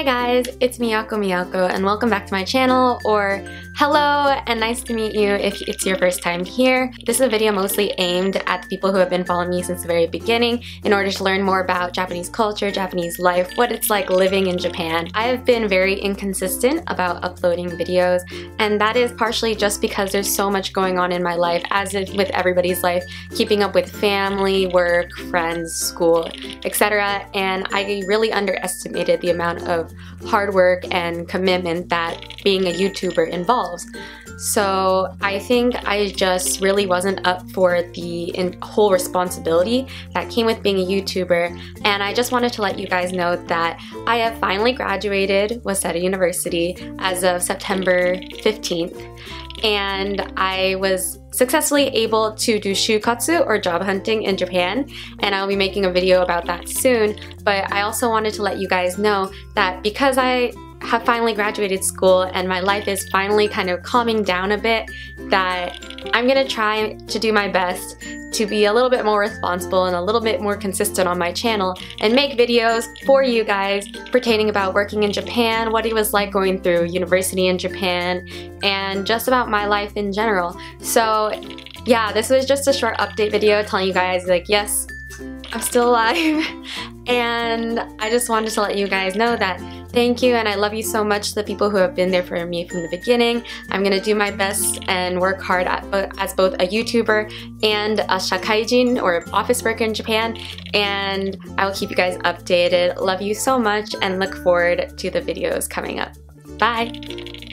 Hi guys, it's Miyako Meowko and welcome back to my channel or hello and nice to meet you if it's your first time here. This is a video mostly aimed at the people who have been following me since the very beginning in order to learn more about Japanese culture, Japanese life, what it's like living in Japan. I have been very inconsistent about uploading videos and that is partially just because there's so much going on in my life as with everybody's life, keeping up with family, work, friends, school, etc. And I really underestimated the amount of hard work and commitment that being a YouTuber involves. So I think I just really wasn't up for the whole responsibility that came with being a YouTuber. And I just wanted to let you guys know that I have finally graduated Waseda University as of September 15th. And I was successfully able to do shukatsu or job hunting in Japan and I'll be making a video about that soon but I also wanted to let you guys know that because I have finally graduated school and my life is finally kind of calming down a bit that I'm gonna try to do my best to be a little bit more responsible and a little bit more consistent on my channel and make videos for you guys pertaining about working in Japan, what it was like going through university in Japan, and just about my life in general. So yeah, this was just a short update video telling you guys like, yes, I'm still alive. and I just wanted to let you guys know that thank you and I love you so much the people who have been there for me from the beginning. I'm gonna do my best and work hard at, as both a YouTuber and a shakaijin or office worker in Japan and I will keep you guys updated. Love you so much and look forward to the videos coming up. Bye!